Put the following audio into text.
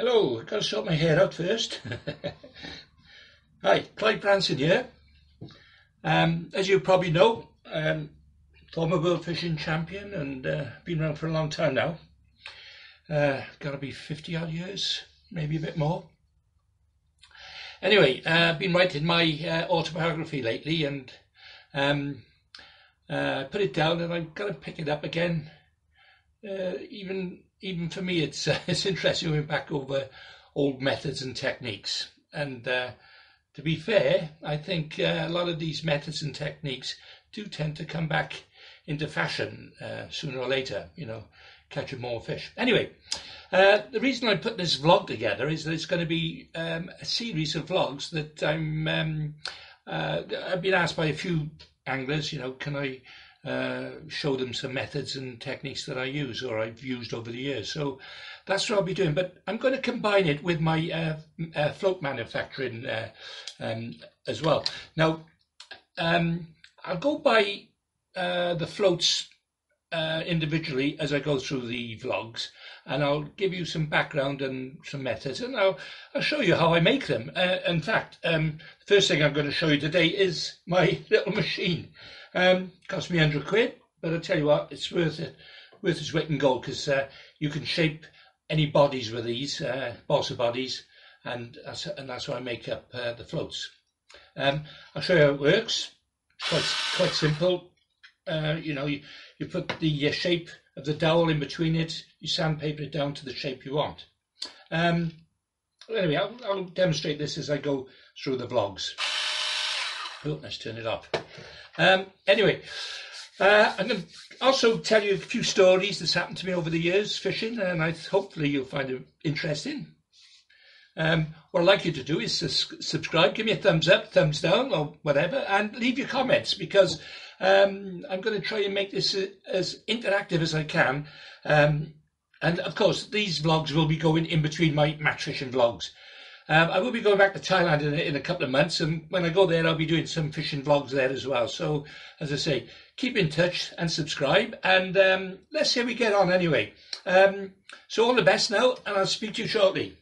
Hello, I've got to sort my hair out first. Hi, Clive Branson here. Um, as you probably know, um, former world fishing champion and uh, been around for a long time now. Uh, got to be 50 odd years, maybe a bit more. Anyway, I've uh, been writing my uh, autobiography lately and um, uh, put it down and got to pick it up again. Uh, even even for me, it's uh, it's interesting going back over old methods and techniques. And uh, to be fair, I think uh, a lot of these methods and techniques do tend to come back into fashion uh, sooner or later. You know, catching more fish. Anyway, uh, the reason I put this vlog together is that it's going to be um, a series of vlogs that I'm. Um, uh, I've been asked by a few anglers. You know, can I uh, show them some methods and techniques that I use or I've used over the years. So that's what I'll be doing. But I'm going to combine it with my uh, uh, float manufacturing uh, um, as well. Now, um, I'll go by uh, the floats individually as I go through the vlogs and I'll give you some background and some methods and I'll, I'll show you how I make them. in fact, um, the first thing I'm going to show you today is my little machine. Um, cost me 100 quid, but I'll tell you what, it's worth it, worth its weight in gold because uh, you can shape any bodies with these, uh, balsa bodies, and that's, and that's why I make up uh, the floats. Um, I'll show you how it works. Quite, quite simple. Uh, you know, you, you put the uh, shape of the dowel in between it, you sandpaper it down to the shape you want. Um, anyway, I'll, I'll demonstrate this as I go through the vlogs. Oh, let's turn it off. Um, anyway, uh, I'm going to also tell you a few stories that's happened to me over the years fishing, and I hopefully you'll find it interesting. Um, what I'd like you to do is subscribe, give me a thumbs up, thumbs down, or whatever, and leave your comments because um, I'm going to try and make this as interactive as I can. Um, and of course, these vlogs will be going in between my fishing vlogs. Um, I will be going back to Thailand in, in, a couple of months, and when I go there, I'll be doing some fishing vlogs there as well. So, as I say, keep in touch and subscribe, and um, let's see how we get on anyway. Um, so, all the best now, and I'll speak to you shortly.